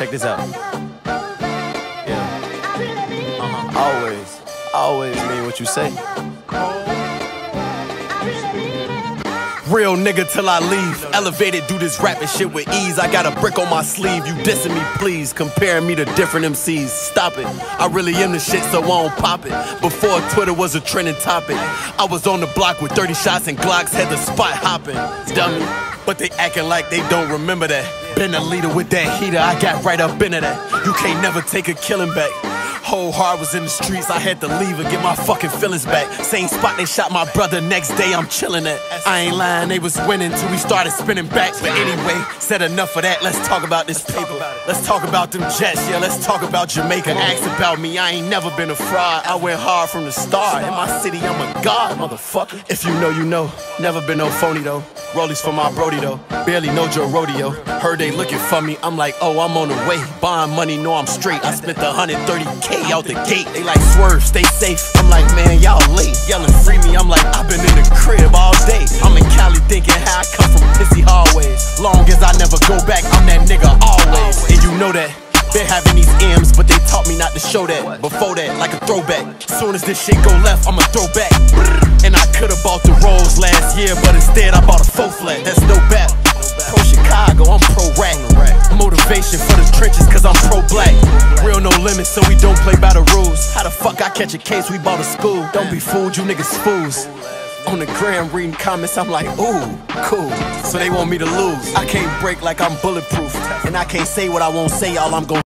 Check this out. Yeah. Uh-huh. Always, always mean what you say. Real nigga till I leave. Elevated, do this rapping shit with ease. I got a brick on my sleeve. You dissing me, please. Comparing me to different MCs. Stop it. I really am the shit, so I won't pop it. Before Twitter was a trending topic, I was on the block with 30 shots and Glocks, had the spot hopping. Dummy. But they acting like they don't remember that. Been a leader with that heater, I got right up into that. You can't never take a killing back. Whole heart was in the streets, I had to leave and get my fucking feelings back. Same spot they shot my brother, next day I'm chilling at. I ain't lying, they was winning till we started spinning back. But anyway, said enough of that, let's talk about this paper. Let's talk about them jets, yeah, let's talk about Jamaica. Ask about me, I ain't never been a fraud. I went hard from the start. In my city, I'm a god, motherfucker. If you know, you know. Never been no phony though. Rollies for my Brody though. Barely know Joe Rodeo. Heard they looking for me, I'm like, oh, I'm on the way. Buying money, know I'm straight. I spent the 130k out the gate. They like swerve, stay safe. I'm like, man, y'all late. Yelling free me, I'm like, I've been in the crib all day. I'm in Cali thinking how I come from pissy hallways. Long as I never go back, I'm that nigga always. And you know that. Been having these M's, but they not to show that. Before that, like a throwback. Soon as this shit go left, I'ma throw back. And I could've bought the Rolls last year, but instead I bought a faux flat. That's no bat. Pro Chicago, I'm pro rap. Motivation for the trenches, cause I'm pro black. Real no limits, so we don't play by the rules. How the fuck I catch a case we bought a school? Don't be fooled, you niggas fools. On the gram reading comments, I'm like, ooh, cool. So they want me to lose. I can't break like I'm bulletproof. And I can't say what I won't say, all I'm gonna